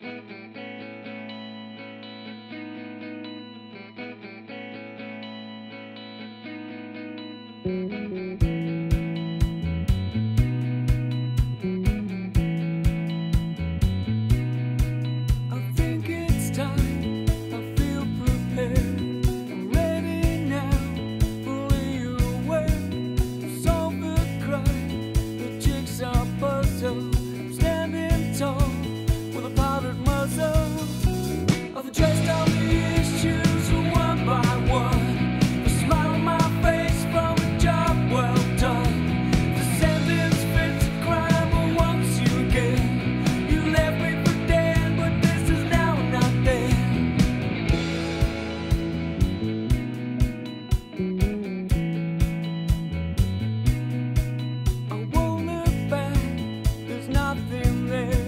I there.